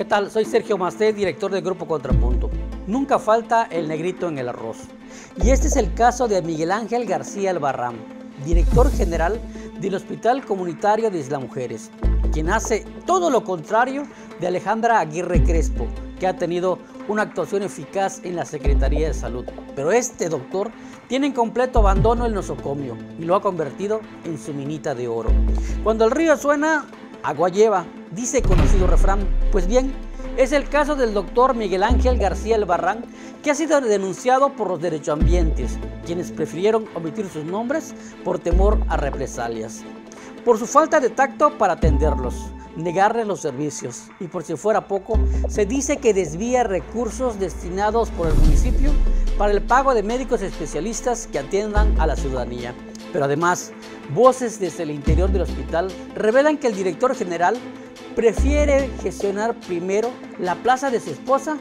¿qué tal? Soy Sergio Masté, director del Grupo Contrapunto. Nunca falta el negrito en el arroz. Y este es el caso de Miguel Ángel García Albarrán, director general del Hospital Comunitario de Isla Mujeres, quien hace todo lo contrario de Alejandra Aguirre Crespo, que ha tenido una actuación eficaz en la Secretaría de Salud. Pero este doctor tiene en completo abandono el nosocomio y lo ha convertido en su minita de oro. Cuando el río suena, agua lleva, dice conocido refrán. Pues bien, es el caso del doctor Miguel Ángel García Albarrán, que ha sido denunciado por los derechoambientes, quienes prefirieron omitir sus nombres por temor a represalias. Por su falta de tacto para atenderlos, negarles los servicios y por si fuera poco, se dice que desvía recursos destinados por el municipio para el pago de médicos especialistas que atiendan a la ciudadanía. Pero además, voces desde el interior del hospital revelan que el director general prefiere gestionar primero la plaza de su esposa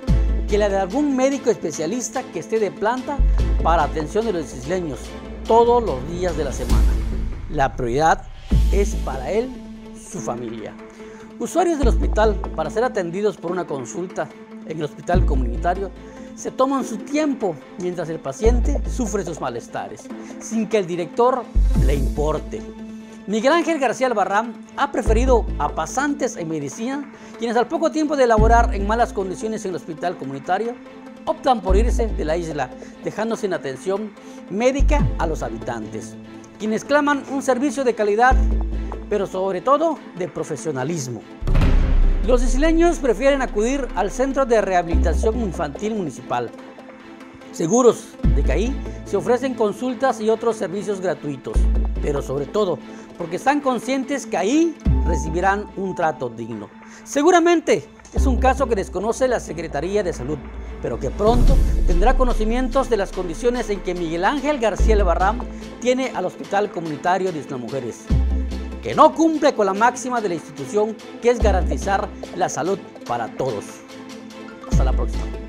que la de algún médico especialista que esté de planta para atención de los isleños todos los días de la semana. La prioridad es para él su familia. Usuarios del hospital, para ser atendidos por una consulta en el hospital comunitario, se toman su tiempo mientras el paciente sufre sus malestares, sin que el director le importe. Miguel Ángel García Albarrán ha preferido a pasantes en medicina, quienes al poco tiempo de laborar en malas condiciones en el hospital comunitario, optan por irse de la isla, dejando sin atención médica a los habitantes, quienes claman un servicio de calidad pero sobre todo de profesionalismo. Los isleños prefieren acudir al Centro de Rehabilitación Infantil Municipal, seguros de que ahí se ofrecen consultas y otros servicios gratuitos, pero sobre todo porque están conscientes que ahí recibirán un trato digno. Seguramente es un caso que desconoce la Secretaría de Salud, pero que pronto tendrá conocimientos de las condiciones en que Miguel Ángel García Lebarram tiene al Hospital Comunitario de Mujeres que no cumple con la máxima de la institución que es garantizar la salud para todos. Hasta la próxima.